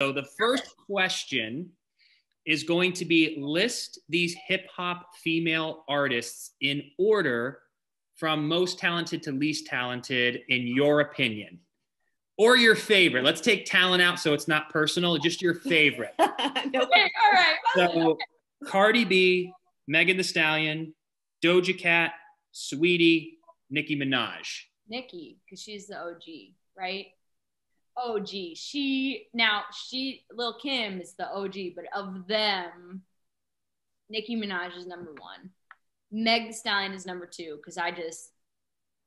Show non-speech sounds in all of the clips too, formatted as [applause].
So the first question is going to be list these hip hop female artists in order from most talented to least talented in your opinion or your favorite. Let's take talent out so it's not personal, just your favorite. [laughs] okay, all right. So Cardi B, Megan Thee Stallion, Doja Cat, Sweetie, Nicki Minaj. Nicki, because she's the OG, right? OG. She now she Lil Kim is the OG, but of them, Nicki Minaj is number one. Meg the Stallion is number two because I just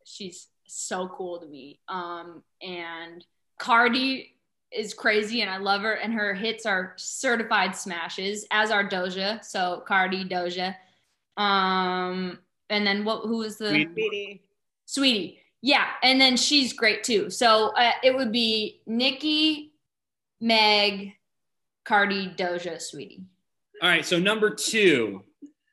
she's so cool to me. Um, and Cardi is crazy and I love her, and her hits are certified smashes, as are Doja. So Cardi, Doja. Um, and then what? Who was the Sweetie? Saweetie? Yeah, and then she's great too. So uh, it would be Nicki, Meg, Cardi, Doja, Sweetie. All right, so number two,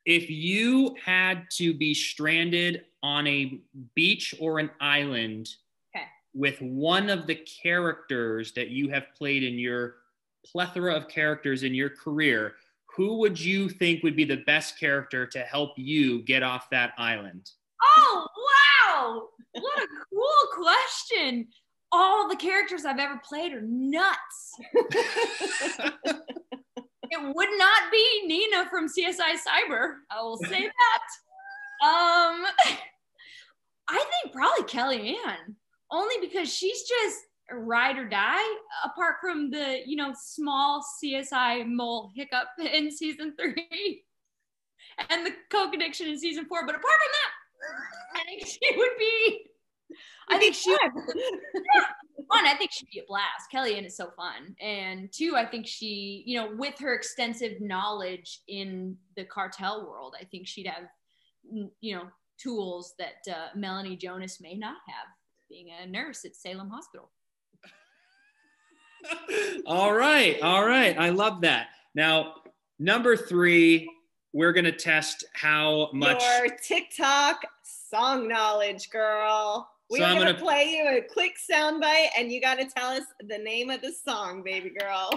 if you had to be stranded on a beach or an island Okay. with one of the characters that you have played in your plethora of characters in your career, who would you think would be the best character to help you get off that island? Oh wow! What a cool question. All the characters I've ever played are nuts. [laughs] it would not be Nina from CSI Cyber. I will say that. Um, [laughs] I think probably Kelly Anne, only because she's just a ride or die. Apart from the you know small CSI mole hiccup [laughs] in season three, and the coke addiction in season four, but apart from that, I think she would be. I think she would [laughs] one, I think she'd be a blast. Kelly Anne is so fun. And two, I think she, you know, with her extensive knowledge in the cartel world, I think she'd have, you know, tools that uh, Melanie Jonas may not have, being a nurse at Salem Hospital. [laughs] all right, all right. I love that. Now, number three, we're gonna test how much. Your TikTok song knowledge, girl. We So are I'm gonna, gonna- play you a quick soundbite, and you gotta tell us the name of the song, baby girl.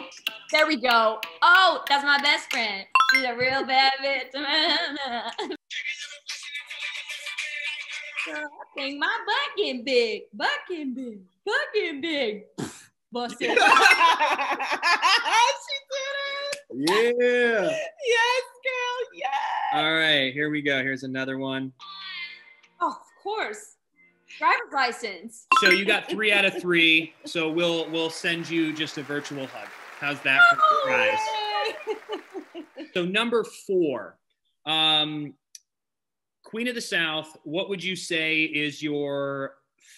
There we go. Oh, that's my best friend. She's a real bad bitch. [laughs] I think my butt getting big, butt getting big, butt getting big. [laughs] Bust [laughs] she did it. Yeah. Yes, girl. Yes. All right, here we go. Here's another one. Oh, of course. Driver's license. So you got three out of three. So we'll we'll send you just a virtual hug. How's that for a surprise? So number four, um, Queen of the South. What would you say is your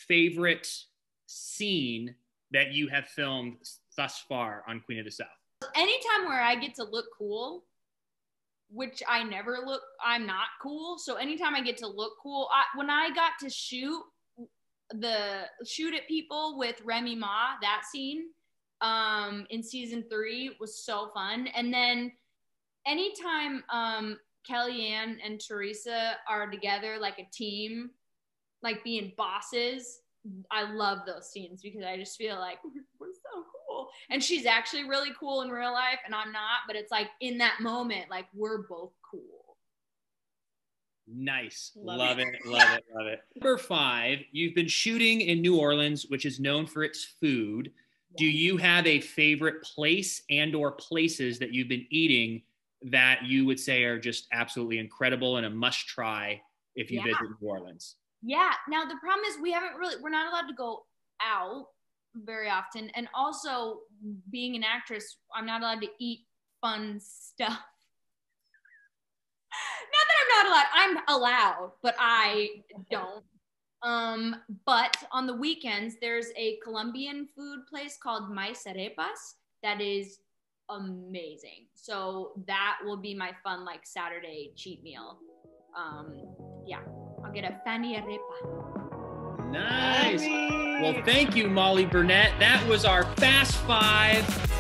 favorite scene that you have filmed thus far on Queen of the South? Anytime where I get to look cool, which I never look, I'm not cool. So anytime I get to look cool, I, when I got to shoot the shoot at people with Remy Ma, that scene um, in season three was so fun. And then anytime um, Kelly Anne and Teresa are together like a team, like being bosses, I love those scenes because I just feel like we're so cool. And she's actually really cool in real life, and I'm not, but it's like in that moment, like we're both. Nice. Love Love, it. Love it. Love it. [laughs] Number five, you've been shooting in New Orleans, which is known for its food. Do you have a favorite place and or places that you've been eating that you would say are just absolutely incredible and a must try if you Yeah. visit New Orleans? Yeah. Now the problem is we haven't really we're not allowed to go out very often. And also being an actress, I'm not allowed to eat fun [laughs] stuff. Not I'm allowed, I'm allowed, but I don't. Um, but on the weekends, there's a Colombian food place called Mais Arepas that is amazing. So that will be my fun like Saturday cheat meal. Um, yeah, I'll get a Fanny Arepa. Nice. Well, thank you, Molly Burnett. That was our Fast Five